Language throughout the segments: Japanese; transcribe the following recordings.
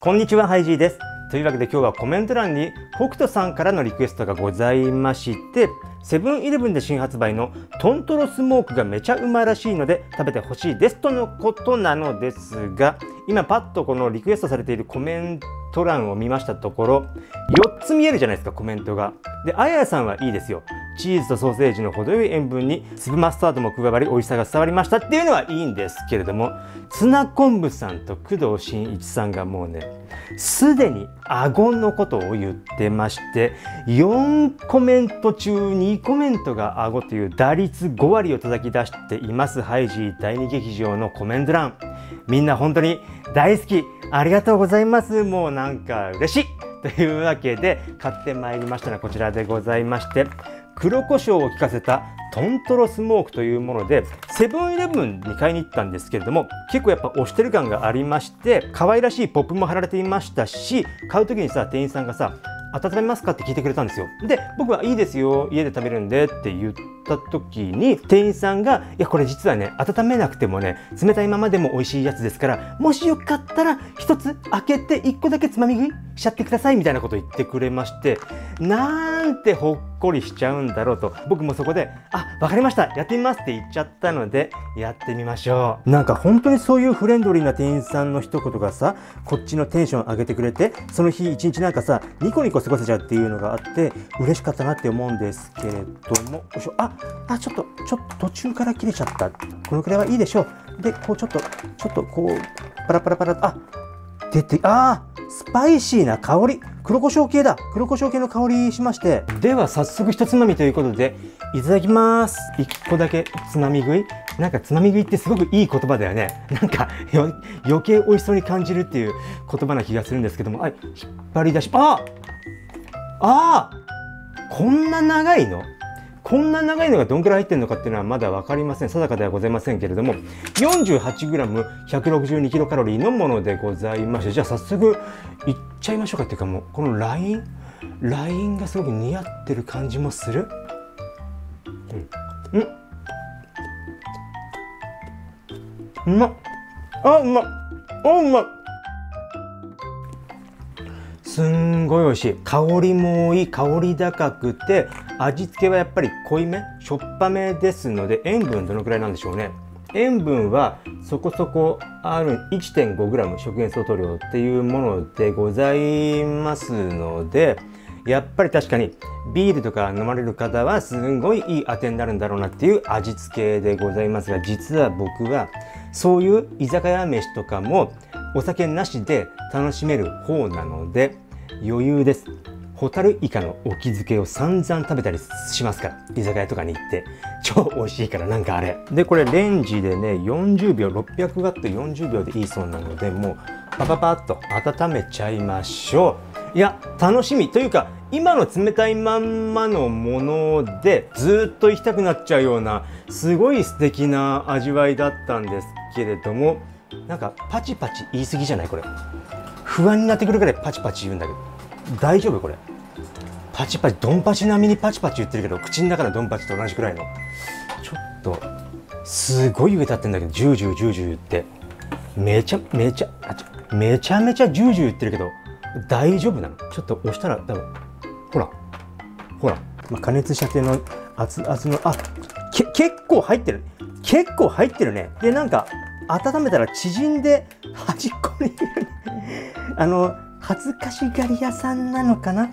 こんにちは、ハイジーです。というわけで今日はコメント欄に北斗さんからのリクエストがございまして、セブンイレブンで新発売のトントロスモークがめちゃうまいらしいので食べてほしいですとのことなのですが、今パッとこのリクエストされているコメント欄を見ましたところ、4つ見えるじゃないですか、コメントが。で、あややさんはいいですよ。チーズとソーセージの程よい塩分に粒マスタードも加わり美味しさが伝わりましたっていうのはいいんですけれどもツナ昆布さんと工藤新一さんがもうねすでに顎のことを言ってまして4コメント中2コメントが顎という打率5割を叩き出していますハイジー第2劇場のコメント欄みんな本当に大好きありがとうございます。もうなんか嬉しい。というわけで買ってまいりましたのはこちらでございまして黒胡椒を効かせたトントロスモークというものでセブンイレブンに買いに行ったんですけれども結構やっぱ押してる感がありまして可愛らしいポップも貼られていましたし買う時にさ店員さんがさ温めますか？って聞いてくれたんですよ。で僕はいいですよ。家で食べるんでって言った時に店員さんがいやこれ実はね温めなくてもね冷たいままでも美味しいやつですからもしよかったら一つ開けて一個だけつまみ食いしちゃってくださいみたいなこと言ってくれましてなんてほっこりしちゃうんだろうと。僕もそこで「あわかりました。やってみます」って言っちゃったのでやってみましょう。なんか本当にそういうフレンドリーな店員さんの一言がさこっちのテンション上げてくれてその日一日なんかさニコニコ過ごせちゃうっていうのがあって嬉しかったなって思うんですけれどもよいしょああちょっとちょっと途中から切れちゃった。このくらいはいいでしょう。でこうちょっとちょっとこうパラパラパラ。あ出てあースパイシーな香り。黒胡椒系だ。黒胡椒系の香りしまして。では早速一つまみということでいただきます。一個だけつまみ食い。なんかつまみ食いってすごくいい言葉だよね。なんか余計美味しそうに感じるっていう言葉な気がするんですけども。はい引っ張り出しあああこんな長いの？こんな長いのがどんくらい入ってるのかっていうのはまだ分かりません。定かではございませんけれども。48g162 キロカロリーのものでございまして。じゃあ早速いっちゃいましょうかっていうかもうこのラインラインがすごく似合ってる感じもする？うん。うん。うまっ。あうまっ。あうまっ。すんごい美味しい。香りもいい香り高くて味付けはやっぱり濃いめしょっぱめですので塩分どのくらいなんでしょうね。塩分はそこそこある 1.5g 食塩相当量っていうものでございますのでやっぱり確かにビールとか飲まれる方はすんごいいいあてになるんだろうなっていう味付けでございますが実は僕はそういう居酒屋飯とかもお酒なしで楽しめる方なので余裕です。ホタルイカのお気づけを散々食べたりしますから居酒屋とかに行って超美味しいからなんかあれ。でこれレンジでね40秒600ワット40秒でいいそうなのでもうパパパッと温めちゃいましょう。いや楽しみというか今の冷たいまんまのものでずっと行きたくなっちゃうようなすごい素敵な味わいだったんですけれどもなんかパチパチ言い過ぎじゃないこれ。不安になってくるぐらいパチパチ言うんだけど。大丈夫これ。パチパチドンパチ並みにパチパチ言ってるけど口の中のドンパチと同じくらいの。ちょっとすごい上立ってんだけどジュージュージュージュー言って。めちゃめちゃめちゃめちゃジュージュー言ってるけど大丈夫なの？ちょっと押したら多分ほらほら、まあ、加熱したての熱々のあけ結構入ってる。結構入ってるね。でなんか温めたら縮んで端っこにあの恥ずかしがり屋さんなのかな？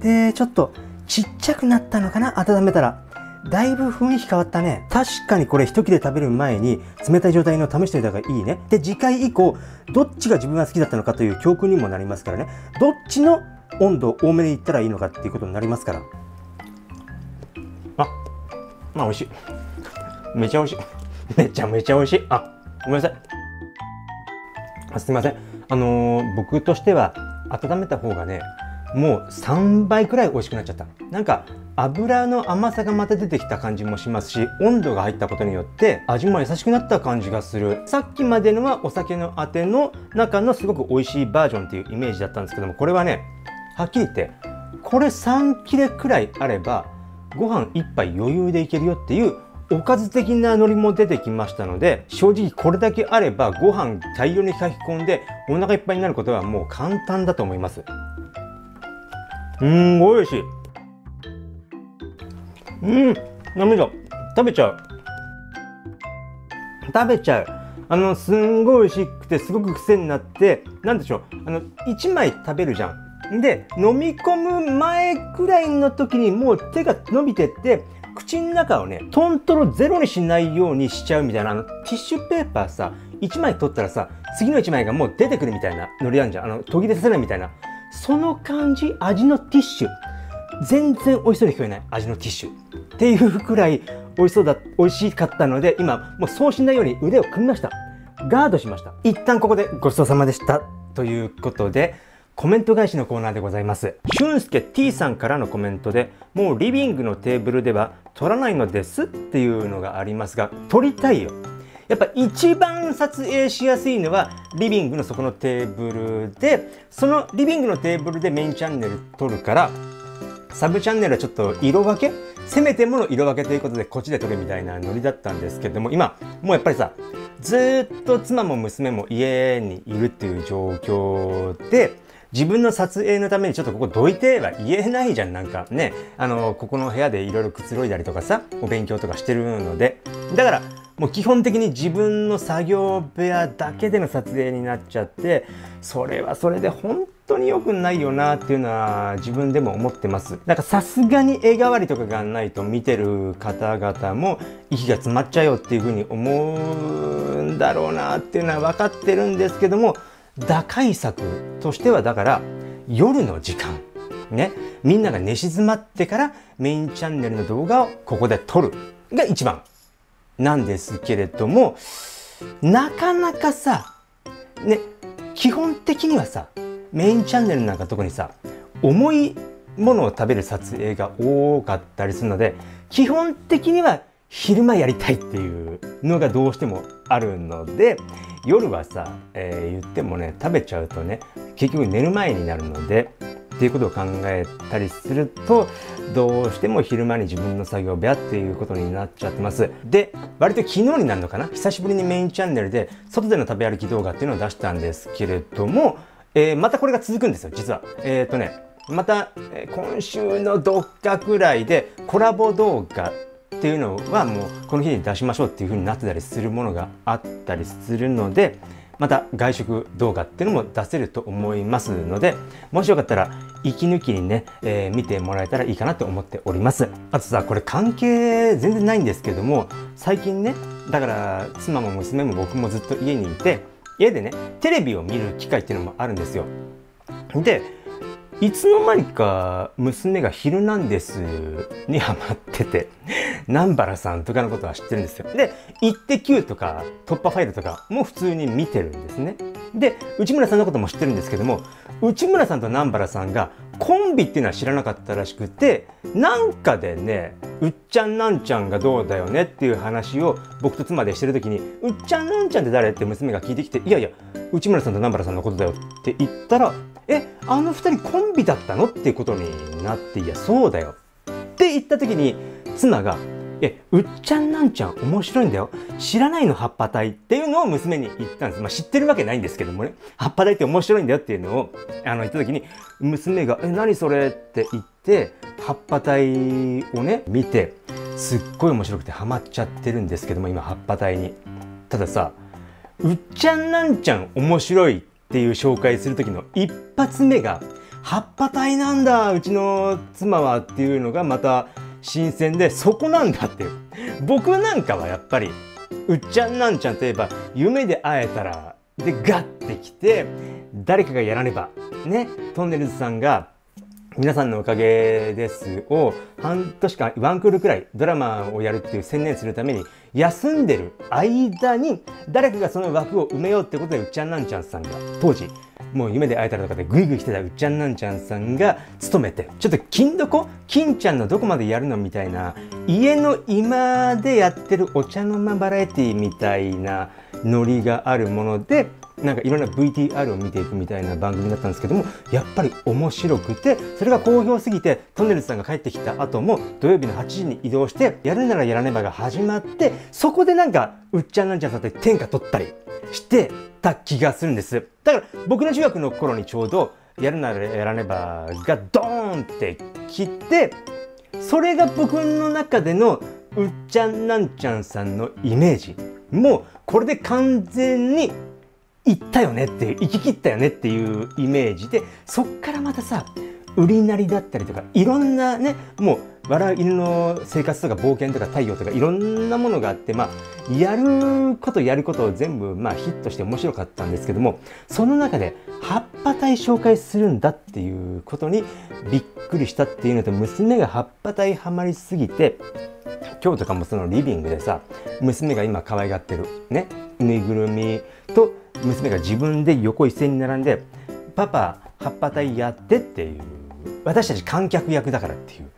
でちょっとちっちゃくなったのかな？温めたら。だいぶ雰囲気変わったね。確かにこれ一切れ食べる前に冷たい状態の試してみた方がいいね。で次回以降どっちが自分が好きだったのかという教訓にもなりますからね。どっちの温度多めにいったらいいのかっていうことになりますから。あまあ美味しい。めちゃ美味しい。めちゃめちゃ美味しい。あごめんなさい。あすみません。あのー僕としては温めた方がねもう3倍くらい美味しくなっちゃった。なんか油の甘さがまた出てきた感じもしますし温度が入ったことによって味も優しくなった感じがする。さっきまでのはお酒のあての中のすごく美味しいバージョンっていうイメージだったんですけどもこれはねはっきり言ってこれ3切れくらいあればご飯1杯余裕でいけるよっていうおかず的な海苔も出てきましたので正直これだけあればご飯大量に書き込んでお腹いっぱいになることはもう簡単だと思います。うんごい美味しい。うん涙。食べちゃう。食べちゃう。あのすんごい美味しくてすごく癖になってなんでしょう。あの1枚食べるじゃん。で飲み込む前くらいの時にもう手が伸びてって口の中をねトントロゼロにしないようにしちゃうみたいなあのティッシュペーパーさ1枚取ったらさ次の1枚がもう出てくるみたいなノリあんじゃん。あの途切れさせないみたいな。その感じ味のティッシュ。全然美味しそうに聞こえない。味のティッシュ。っていうくらい美味しそうだ美味しかったので今もうそうしないように腕を組みました。ガードしました。一旦ここでごちそうさまでした。ということでコメント返しのコーナーでございます。俊介 T さんからのコメントでもうリビングのテーブルでは撮らないのですっていうのがありますが撮りたいよ。やっぱ一番撮影しやすいのはリビングのそこのテーブルでそのリビングのテーブルでメインチャンネル撮るからサブチャンネルはちょっと色分け？せめてもの色分けということでこっちで撮るみたいなノリだったんですけども今もうやっぱりさずっと妻も娘も家にいるっていう状況で自分の撮影のためにちょっとここどいては言えないじゃんなんか。ね。あのここの部屋でいろいろくつろいだりとかさお勉強とかしてるので。だからもう基本的に自分の作業部屋だけでの撮影になっちゃってそれはそれで本当に良くないよなっていうのは自分でも思ってます。だかさすがに絵代わりとかがないと見てる方々も息が詰まっちゃうよっていうふうに思うんだろうなっていうのは分かってるんですけども打開策としてはだから夜の時間。ね。みんなが寝静まってからメインチャンネルの動画をここで撮るが一番なんですけれどもなかなかさね基本的にはさメインチャンネルなんか特にさ重いものを食べる撮影が多かったりするので基本的には昼間やりたいっていうのがどうしてもあるので夜はさ、えー、言ってもね食べちゃうとね結局寝る前になるのでっていうことを考えたりするとどうしても昼間に自分の作業部屋っていうことになっちゃってます。で割と昨日になるのかな？久しぶりにメインチャンネルで外での食べ歩き動画っていうのを出したんですけれども、えー、またこれが続くんですよ実は。えっ、ー、とねまた今週のどっかくらいでコラボ動画っていうのはもうこの日に出しましょうっていう風になってたりするものがあったりするのでまた外食動画っていうのも出せると思いますのでもしよかったら息抜きにね、えー、見てもらえたらいいかなと思っておりますあとさこれ関係全然ないんですけども最近ねだから妻も娘も僕もずっと家にいて家でねテレビを見る機会っていうのもあるんですよ。でいつの間にか娘が「ヒルナンデス」にハマってて南原さんとかのことは知ってるんですよ。で「イッテ Q!」とか「突破ファイル」とかも普通に見てるんですね。で内村さんのことも知ってるんですけども内村さんと南原さんがコンビっていうのは知らなかったらしくてなんかでねうっちゃんなんちゃんがどうだよねっていう話を僕と妻でしてる時にうっちゃんなんちゃんって誰って娘が聞いてきていやいや内村さんと南原さんのことだよって言ったらえあの2人コンビだったのっていうことになっていやそうだよって言った時に妻がえうっちゃんなんちゃん面白いんだよ。知らないの葉っぱ隊っていうのを娘に言ったんです、まあ、知ってるわけないんですけどもね。葉っぱ隊って面白いんだよっていうのをあの言った時に娘が「え何それ?」って言って葉っぱ隊をね見てすっごい面白くてハマっちゃってるんですけども今葉っぱ隊に。たださうっちゃんなんちゃん面白いっていう紹介する時の一発目が葉っぱ体なんだうちの妻はっていうのがまた新鮮でそこなんだって。いう僕なんかはやっぱりうっちゃんなんちゃんといえば夢で会えたらでガッてきて誰かがやらねばね。トンネルズさんが皆さんのおかげですを半年間ワンクールくらいドラマをやるっていう専念するために休んでる間に誰かがその枠を埋めようってことでうっちゃんなんちゃんさんが当時もう夢で会えたらとかでグイグイ来てたうっちゃんなんちゃんさんが勤めてちょっと金どこ金ちゃんのどこまでやるのみたいな家の今でやってるお茶の間バラエティみたいなノリがあるものでなんかいろんな VTR を見ていくみたいな番組だったんですけどもやっぱり面白くてそれが好評すぎてトンネルズさんが帰ってきた後も土曜日の8時に移動してやるならやらねばが始まってそこでなんかうっちゃんなんちゃんさんって天下取ったりしてた気がするんです。だから僕の中学の頃にちょうどやるならやらねばがドーンって来てそれが僕の中でのうっちゃんなんちゃんさんのイメージ。もうこれで完全に行ったよねって行き切ったよねっていうイメージでそっからまたさ売りなりだったりとかいろんなねもう笑う犬の生活とか冒険とか太陽とかいろんなものがあってまあやることやることを全部まあヒットして面白かったんですけどもその中で葉っぱ体紹介するんだっていうことにびっくりしたっていうのと娘が葉っぱ体ハマりすぎて今日とかもそのリビングでさ娘が今可愛がってるねぬいぐるみと娘が自分で横一線に並んで「パパ葉っぱ隊やって」っていう私たち観客役だからっていう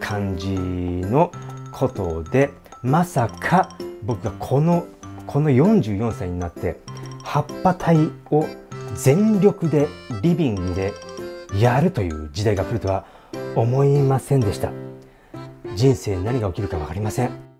感じのことでまさか僕がこのこの44歳になって葉っぱ隊を全力でリビングでやるという時代が来るとは思いませんでした。人生何が起きるか分かりません。